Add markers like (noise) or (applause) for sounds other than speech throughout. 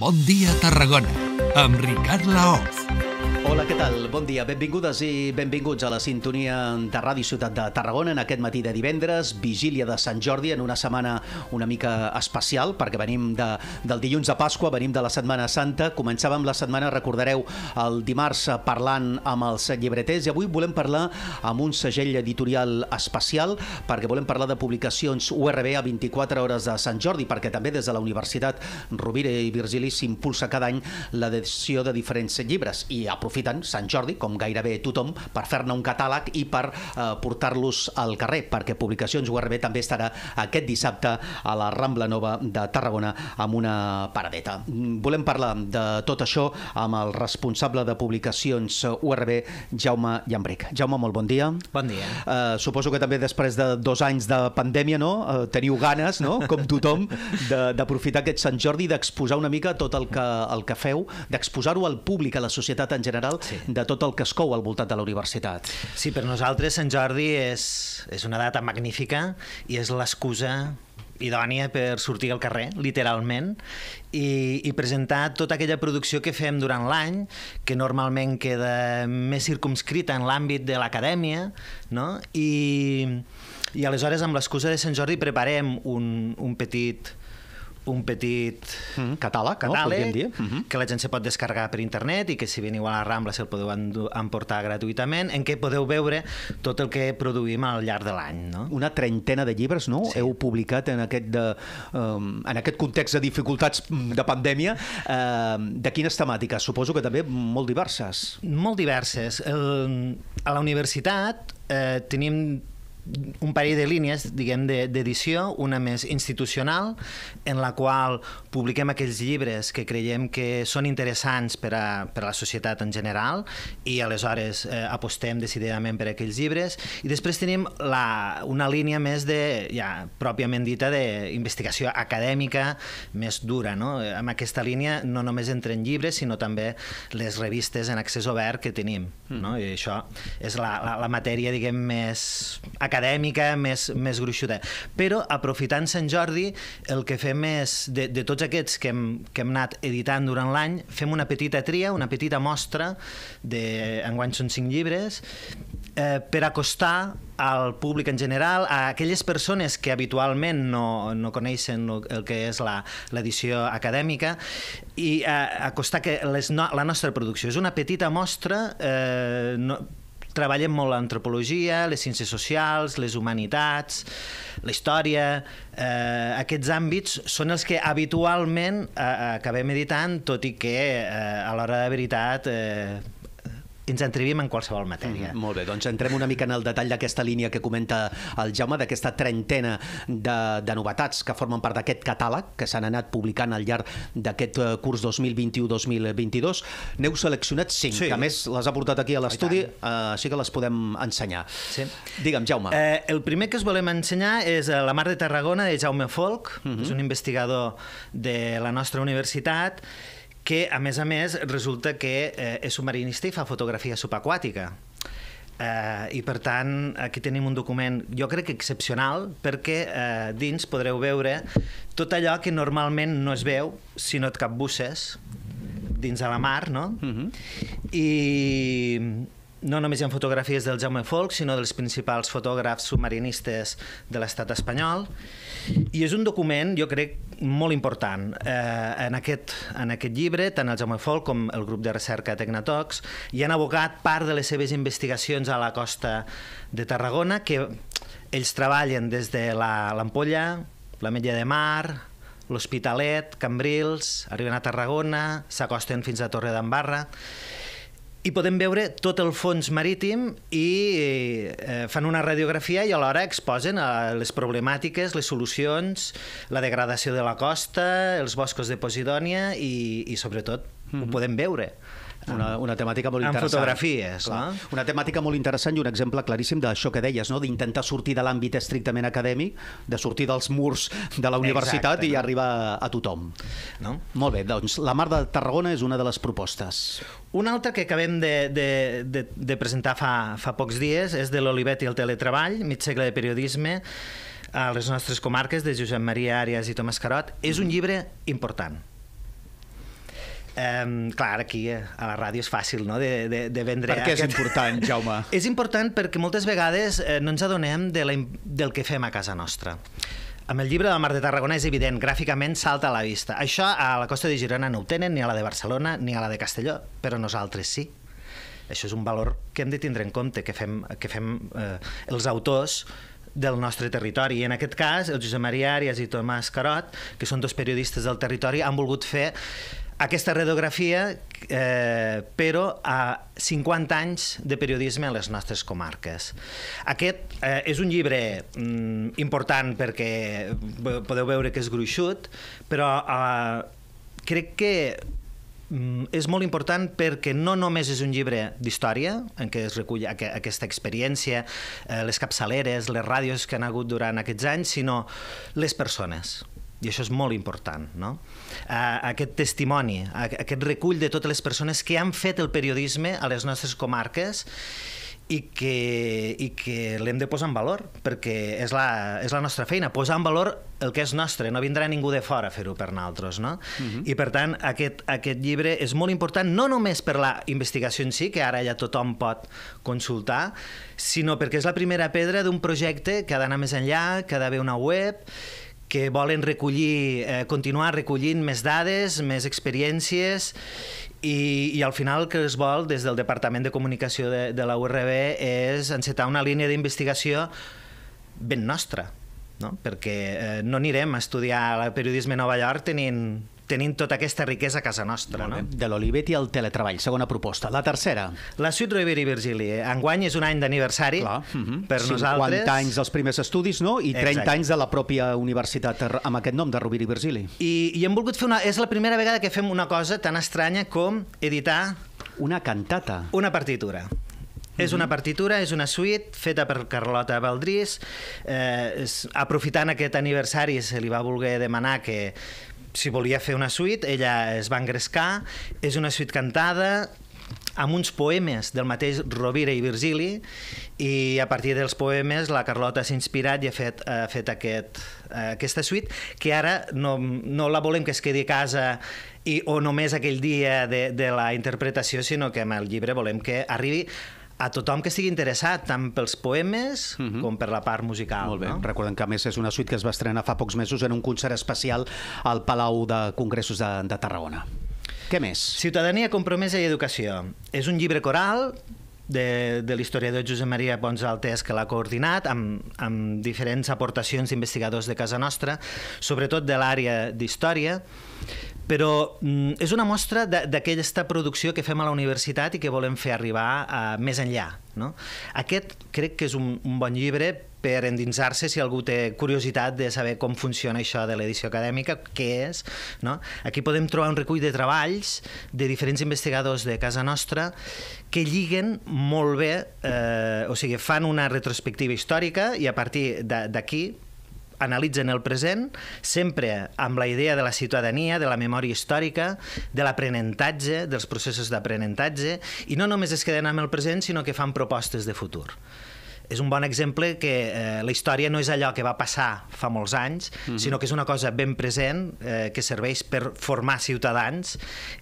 Bon dia, Tarragona, amb Ricard Laoz. Hola, què tal? Bon dia, benvingudes i benvinguts a la sintonia de Ràdio Ciutat de Tarragona en aquest matí de divendres, vigília de Sant Jordi, en una setmana una mica especial, perquè venim de, del dilluns de Pasqua, venim de la Setmana Santa, començàvem la setmana, recordareu, el dimarts parlant amb els llibreters, i avui volem parlar amb un segell editorial especial, perquè volem parlar de publicacions URB a 24 hores de Sant Jordi, perquè també des de la Universitat Rovira i Virgili s'impulsa cada any l'edició de diferents llibres, i aprofitant Sant Jordi, com gairebé tothom, per fer-ne un catàleg i per eh, portar-los al carrer, perquè Publicacions URB també estarà aquest dissabte a la Rambla Nova de Tarragona amb una paradeta. Mm, Volem parlar de tot això amb el responsable de Publicacions URB, Jaume Llambric. Jaume, molt bon dia. Bon dia. Uh, suposo que també després de dos anys de pandèmia, no? Uh, teniu ganes, no? com tothom, de- d'aprofitar aquest Sant Jordi d'exposar una mica tot el que, el que feu, d'exposar-ho al públic, a la societat en general, Sí. de tot el que es cou al voltant de la universitat. Sí, per nosaltres Sant Jordi és, és una data magnífica i és l'excusa idònia per sortir al carrer, literalment, i, i presentar tota aquella producció que fem durant l'any, que normalment queda més circumscrita en l'àmbit de l'acadèmia, no? I, i aleshores amb l'excusa de Sant Jordi preparem un, un petit un petit Mm, catàleg, no? Catàleg dir. Mhm. que la gent se pot descarregar per internet i que si veniu a la Rambla se'l podeu emportar gratuïtament, en què podeu veure tot el que produïm al llarg de l'any. No? Una trentena de llibres, no? Sí. Heu publicat en aquest, de, um, en aquest context de dificultats mm, de pandèmia. Uh, de quines temàtiques? Suposo que també molt diverses. Molt diverses. El, a la universitat eh, tenim un parell de línies, diguem, de- d'edició, una més institucional, en la qual publiquem aquells llibres que creiem que són interessants per a, per a la societat en general i aleshores eh, apostem decididament per aquells llibres. I després tenim la, una línia més de, ja, pròpiament dita, d'investigació acadèmica més dura. No? Amb aquesta línia no només entren llibres, sinó també les revistes en accés obert que tenim. No? I això és la, la, la matèria, diguem, més acadèmica, més, més gruixuda. Però, aprofitant Sant Jordi, el que fem és, de, de tots aquests que hem, que hem anat editant durant l'any, fem una petita tria, una petita mostra, de, enguany són cinc llibres, eh, per acostar al públic en general, a aquelles persones que habitualment no, no coneixen el, el que és l'edició acadèmica, i eh, acostar que les no, la nostra producció. És una petita mostra, eh, no, treballem molt l'antropologia, les ciències socials, les humanitats, la història... Eh, aquests àmbits són els que habitualment eh, acabem editant, tot i que eh, a l'hora de veritat eh, ens entrevim en qualsevol matèria. Mm, molt bé, doncs entrem una mica en el detall d'aquesta línia que comenta el Jaume, d'aquesta trentena de, de novetats que formen part d'aquest catàleg que s'han anat publicant al llarg d'aquest eh, curs 2021-2022. N'heu seleccionat cinc, Sí. que a més les ha portat aquí a l'estudi, eh, així que les podem ensenyar. Sí. Digue'm, Jaume. Eh, el primer que us volem ensenyar és eh, La mar de Tarragona, de Jaume Folk, uh -huh. és un investigador de la nostra universitat, que, a més a més, resulta que eh, és submarinista i fa fotografia subaquàtica. Eh, I, per tant, aquí tenim un document, jo crec que excepcional, perquè eh, dins podreu veure tot allò que normalment no es veu si no et capbusses dins de la mar, no? Uh -huh. i no només hi ha fotografies del Jaume Folk, sinó dels principals fotògrafs submarinistes de l'estat espanyol. I és un document, jo crec, molt important. Eh, en, aquest, en aquest llibre, tant el Jaume Folk com el grup de recerca Tecnatox hi han abocat part de les seves investigacions a la costa de Tarragona, que ells treballen des de la- l'Ampolla, la Metlla de Mar, l'Hospitalet, Cambrils, arriben a Tarragona, s'acosten fins a Torre d'Embarra, i podem veure tot el fons marítim i eh, fan una radiografia i alhora exposen eh, les problemàtiques, les solucions, la degradació de la costa, els boscos de Posidònia i, i sobretot, ho podem veure. Una, una temàtica molt interessant. fotografies, no? Una temàtica molt interessant i un exemple claríssim d'això que deies, no? d'intentar sortir de l'àmbit estrictament acadèmic, de sortir dels murs de la universitat Exacte, i no? arribar a tothom. No? Molt bé, doncs la Mar de Tarragona és una de les propostes. Un altre que acabem de, de, de, de presentar fa, fa pocs dies és de l'Olivet i el teletreball, mig segle de periodisme a les nostres comarques, de Josep Maria Àrias i Tomàs Carot. És un llibre important. Um, clar, aquí a la ràdio és fàcil no? de, de, de vendre... Per què és important, Jaume? (laughs) És important perquè moltes vegades eh, no ens adonem de la, del que fem a casa nostra. Amb el llibre del Mar de Tarragona és evident, gràficament salta a la vista. Això a la costa de Girona no ho tenen, ni a la de Barcelona, ni a la de Castelló, però nosaltres sí. Això és un valor que hem de tindre en compte, que fem, que fem eh, els autors del nostre territori. I en aquest cas, el Josep Maria Àrias i Tomàs Carot, que són dos periodistes del territori, han volgut fer aquesta radiografia, eh, però a 50 anys de periodisme a les nostres comarques. Aquest eh, és un llibre mm, important perquè podeu veure que és gruixut, però eh, crec que mm, és molt important perquè no només és un llibre d'història, en què es recull aquesta experiència, eh, les capçaleres, les ràdios que han hagut durant aquests anys, sinó les persones i això és molt important, no? aquest testimoni, aquest recull de totes les persones que han fet el periodisme a les nostres comarques i que, i que l'hem de posar en valor, perquè és la, és la nostra feina, posar en valor el que és nostre, no vindrà ningú de fora a fer-ho per nosaltres, no? Uh mhm. -huh. I per tant, aquest, aquest llibre és molt important, no només per la investigació en si, que ara ja tothom pot consultar, sinó perquè és la primera pedra d'un projecte que ha d'anar més enllà, que ha d'haver una web, que volen recollir, eh, continuar recollint més dades, més experiències i, i al final el que es vol des del Departament de Comunicació de, de la URB és encetar una línia d'investigació ben nostra, no? perquè eh, no anirem a estudiar el periodisme a Nova York tenint tenint tota aquesta riquesa a casa nostra. No? De l'Olivet i el teletreball, segona proposta. La tercera. La Suite Rovira i Virgili. Enguany és un any d'aniversari per 50 nosaltres. 50 anys dels primers estudis, no? I 30 Exacte. anys de la pròpia universitat amb aquest nom, de Rovira i Virgili. I, I hem volgut fer una... És la primera vegada que fem una cosa tan estranya com editar... Una cantata. Una partitura. És una partitura, és una suite feta per Carlota Valdrís. Eh, aprofitant aquest aniversari se li va voler demanar que si volia fer una suite, ella es va engrescar, és una suite cantada, amb uns poemes del mateix Rovira i Virgili i a partir dels poemes la Carlota s'ha inspirat i ha fet, ha fet aquest, aquesta suite que ara no, no la volem que es quedi a casa i, o només aquell dia de, de la interpretació, sinó que amb el llibre volem que arribi a tothom que estigui interessat, tant pels poemes uh mhm. -huh. com per la part musical. Molt bé. No? Recordem que, a més, és una suite que es va estrenar fa pocs mesos en un concert especial al Palau de Congressos de, de Tarragona. Què més? Ciutadania, compromesa i educació. És un llibre coral de, de l'historiador Josep Maria Pons Altés, que l'ha coordinat, amb, amb diferents aportacions d'investigadors de casa nostra, sobretot de l'àrea d'història, però mm, és una mostra d'aquesta producció que fem a la universitat i que volem fer arribar a, més enllà. No? Aquest crec que és un, un bon llibre per endinsar-se si algú té curiositat de saber com funciona això de l'edició acadèmica, què és. No? Aquí podem trobar un recull de treballs de diferents investigadors de casa nostra que lliguen molt bé, eh, o sigui, fan una retrospectiva històrica i a partir d'aquí analitzen el present sempre amb la idea de la ciutadania, de la memòria històrica, de l'aprenentatge, dels processos d'aprenentatge, i no només es queden amb el present, sinó que fan propostes de futur és un bon exemple que eh, la història no és allò que va passar fa molts anys, mm -hmm. sinó que és una cosa ben present eh, que serveix per formar ciutadans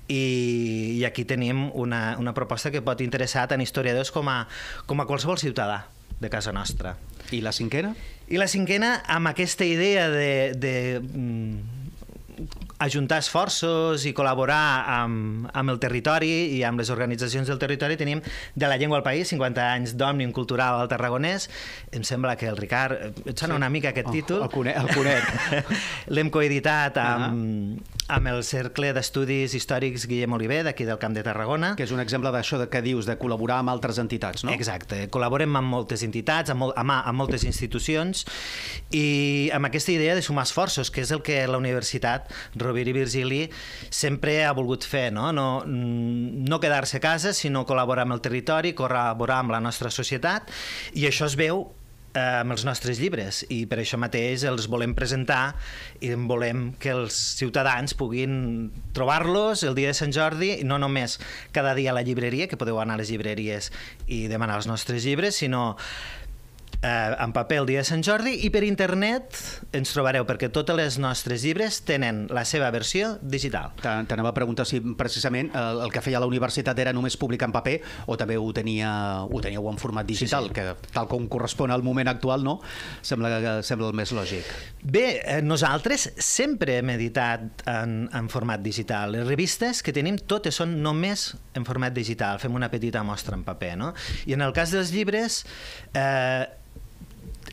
i, i aquí tenim una, una proposta que pot interessar tant historiadors com a, com a qualsevol ciutadà de casa nostra. I la cinquena? I la cinquena, amb aquesta idea de, de mm, ajuntar esforços i col·laborar amb, amb el territori i amb les organitzacions del territori tenim de la llengua al país, 50 anys d'òmnium cultural al Tarragonès. Em sembla que el Ricard... Et sona sí. una mica aquest oh, títol? El conec. El conec. (laughs) L'hem coeditat amb, uh -huh. amb el Cercle d'Estudis Històrics Guillem Oliver, d'aquí del Camp de Tarragona. Que és un exemple d'això de que dius, de col·laborar amb altres entitats, no? Exacte. Col·laborem amb moltes entitats, amb, molt, amb, amb moltes institucions i amb aquesta idea de sumar esforços, que és el que la universitat Rovira i Virgili sempre ha volgut fer, no, no, no quedar-se a casa, sinó col·laborar amb el territori, col·laborar amb la nostra societat, i això es veu eh, amb els nostres llibres i per això mateix els volem presentar i volem que els ciutadans puguin trobar-los el dia de Sant Jordi no només cada dia a la llibreria, que podeu anar a les llibreries i demanar els nostres llibres, sinó eh, en paper el dia de Sant Jordi i per internet ens trobareu perquè totes les nostres llibres tenen la seva versió digital. T'anava a preguntar si precisament eh, el que feia la universitat era només publicar en paper o també ho, tenia, ho teníeu en format digital, sí, sí. que tal com correspon al moment actual, no? Sembla, que- sembla el més lògic. Bé, eh, nosaltres sempre hem editat en, en format digital. Les revistes que tenim totes són només en format digital. Fem una petita mostra en paper, no? I en el cas dels llibres, eh,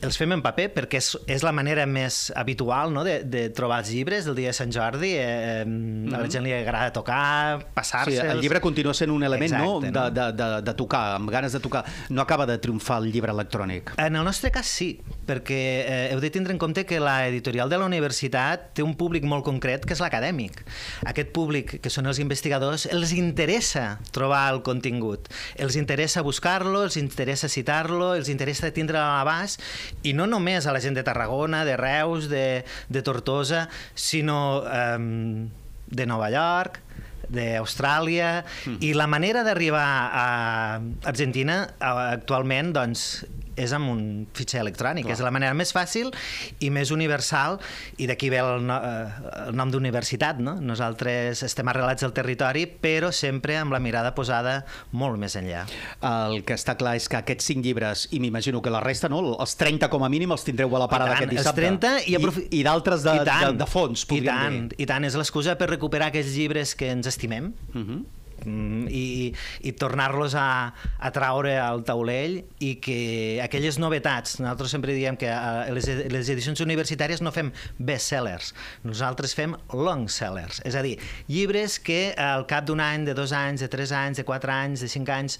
els fem en paper perquè és, és la manera més habitual no? de, de trobar els llibres del dia de Sant Jordi. Eh, mm -hmm. A la gent li agrada tocar, passar-se... Sí, el llibre continua sent un element Exacte, no? no? De, de, de, de tocar, amb ganes de tocar. No acaba de triomfar el llibre electrònic. En el nostre cas sí, perquè eh, heu de tindre en compte que la editorial de la universitat té un públic molt concret que és l'acadèmic. Aquest públic, que són els investigadors, els interessa trobar el contingut. Els interessa buscar-lo, els interessa citar-lo, els interessa tindre a l'abast i no només a la gent de Tarragona, de Reus, de, de Tortosa, sinó eh, de Nova York, d'Austràlia, mm. i la manera d'arribar a Argentina actualment doncs, és amb un fitxer electrònic. Clar. És la manera més fàcil i més universal, i d'aquí ve el, no, eh, el nom d'universitat. No? Nosaltres estem arrelats al territori, però sempre amb la mirada posada molt més enllà. El que està clar és que aquests cinc llibres, i m'imagino que la resta, no? els 30 com a mínim, els tindreu a la parada I tant, aquest els dissabte. 30 i aprofi- I, i d'altres de, I tant, de, de fons, I podríem tant, dir. i tant, és l'excusa per recuperar aquells llibres que ens estimem, Uh -huh. mm, i, i tornar-los a, a traure al taulell i que aquelles novetats, nosaltres sempre diem que a les, ed- les edicions universitàries no fem bestsellers, nosaltres fem long sellers, és a dir, llibres que al cap d'un any, de dos anys, de tres anys, de quatre anys, de cinc anys,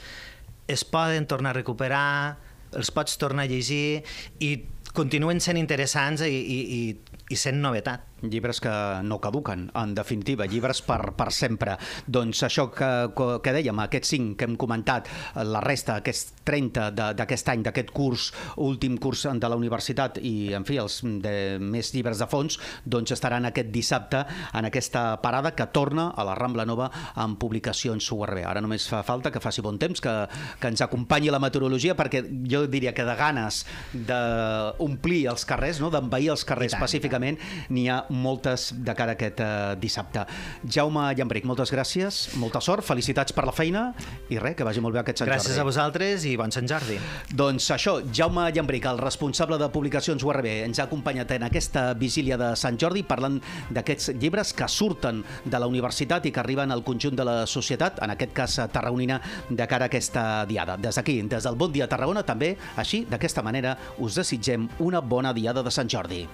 es poden tornar a recuperar, els pots tornar a llegir i continuen sent interessants i, i, i, i sent novetat. Llibres que no caduquen, en definitiva, llibres per, per sempre. Doncs això que, que dèiem, aquests cinc que hem comentat, la resta, aquests 30 de- d'aquest any, d'aquest curs, últim curs de la universitat i, en fi, els de més llibres de fons, doncs estaran aquest dissabte en aquesta parada que torna a la Rambla Nova amb publicacions URB. Ara només fa falta que faci bon temps, que, que ens acompanyi la meteorologia, perquè jo diria que de ganes d'omplir els carrers, no? d'envair els carrers tant, pacíficament, n'hi ha moltes de cara a aquest eh, dissabte. Jaume Llambric, moltes gràcies, molta sort, felicitats per la feina i res, que vagi molt bé aquest Sant Gràcies Jordi. a vosaltres i bon Sant Jordi. Doncs això, Jaume Llambric, el responsable de publicacions URB, ens ha acompanyat en aquesta vigília de Sant Jordi parlant d'aquests llibres que surten de la universitat i que arriben al conjunt de la societat, en aquest cas tarragonina, de cara a aquesta diada. Des d'aquí, des del Bon Dia Tarragona, també, així, d'aquesta manera, us desitgem una bona diada de Sant Jordi.